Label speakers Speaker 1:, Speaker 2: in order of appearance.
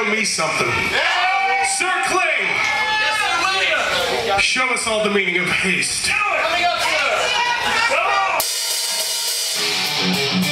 Speaker 1: show me something. Sir Kling, show us all the meaning of haste.
Speaker 2: Coming up, sir.